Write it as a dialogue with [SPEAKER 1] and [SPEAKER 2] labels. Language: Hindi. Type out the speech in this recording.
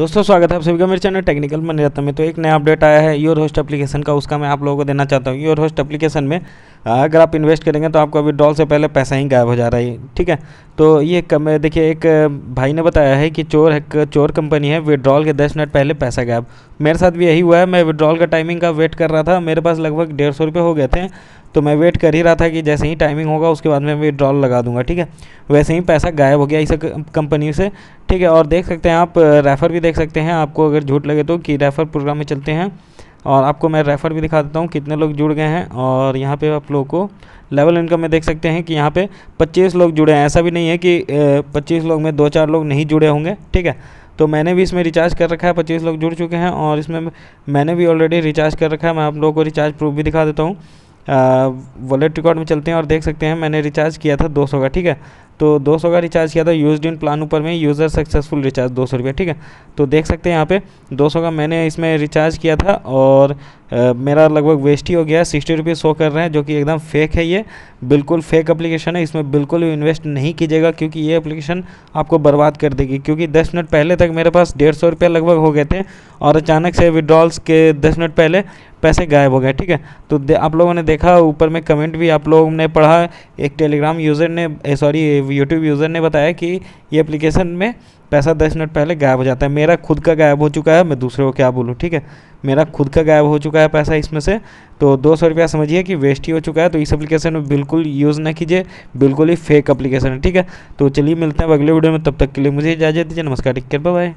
[SPEAKER 1] दोस्तों, स्वागत है आप सभी का मेरे चैनल टेक्निकल मनी रत्न में। तो एक नया अपडेट आया है योर होस्ट एप्लीकेशन का, उसका मैं आप लोगों को देना चाहता हूँ। योर होस्ट एप्लीकेशन में अगर आप इन्वेस्ट करेंगे तो आपका विड्रॉल से पहले पैसा ही गायब हो जा रहा है, ठीक है? तो ये कम, देखिए, एक भाई ने बताया है कि चोर है चोर कंपनी है विड्रॉल के दस मिनट पहले पैसा गायब। मेरे साथ भी यही हुआ है, मैं विड्रॉल का टाइमिंग का वेट कर रहा था, मेरे पास लगभग डेढ़ सौ रुपये हो गए थे तो मैं वेट कर ही रहा था कि जैसे ही टाइमिंग होगा, उसके बाद मैं विड्रॉल लगा दूँगा, ठीक है? वैसे ही पैसा गायब हो गया इस कंपनी से ठीक है, और देख सकते हैं आप रेफ़र भी देख सकते हैं। आपको अगर झूठ लगे तो कि रेफ़र प्रोग्राम में चलते हैं। और आपको मैं रेफ़र भी दिखा देता हूँ कितने लोग जुड़ गए हैं। और यहाँ पे आप लोगों को लेवल इनकम में देख सकते हैं कि यहाँ पे 25 लोग जुड़े हैं। ऐसा भी नहीं है कि 25 लोग में दो चार लोग नहीं जुड़े होंगे, ठीक है? तो मैंने भी इसमें रिचार्ज कर रखा है, पच्चीस लोग जुड़ चुके हैं। और इसमें मैंने भी ऑलरेडी रिचार्ज कर रखा है। मैं आप लोगों को रिचार्ज प्रूफ भी दिखा देता हूँ। वॉलेट रिकॉर्ड में चलते हैं और देख सकते हैं, मैंने रिचार्ज किया था दो सौ का, ठीक है? तो 200 का रिचार्ज किया था यूज़ इन प्लान ऊपर में यूज़र सक्सेसफुल रिचार्ज दो सौ रुपये ठीक है? तो देख सकते हैं यहाँ पे 200 का मैंने इसमें रिचार्ज किया था और आ, मेरा लगभग वेस्ट ही हो गया सिक्सटी रुपीज़ शो कर रहे हैं जो कि एकदम फेक है ये। बिल्कुल फेक एप्लीकेशन है इसमें बिल्कुल भी इन्वेस्ट नहीं कीजिएगा क्योंकि ये एप्लीकेशन आपको बर्बाद कर देगी। क्योंकि दस मिनट पहले तक मेरे पास डेढ़ सौ रुपये लगभग हो गए थे और अचानक से विड्रॉल्स के दस मिनट पहले पैसे गायब हो गए ठीक है? तो आप लोगों ने देखा ऊपर में कमेंट भी आप लोगों ने पढ़ा एक टेलीग्राम यूज़र ने सॉरी यूट्यूब यूज़र ने बताया कि ये एप्लीकेशन में पैसा दस मिनट पहले गायब हो जाता है। मेरा खुद का गायब हो चुका है, मैं दूसरे को क्या बोलूँ, ठीक है? मेरा खुद का गायब हो चुका है पैसा इसमें से। तो दो सौ रुपया समझिए कि वेस्ट ही हो चुका है तो इस एप्लीकेशन में बिल्कुल यूज़ ना कीजिए, बिल्कुल ही फेक एप्लीकेशन है, ठीक है? तो चलिए मिलते हैं अगले वीडियो में, तब तक के लिए मुझे इजाज़त दीजिए, नमस्कार टिक केयर बाय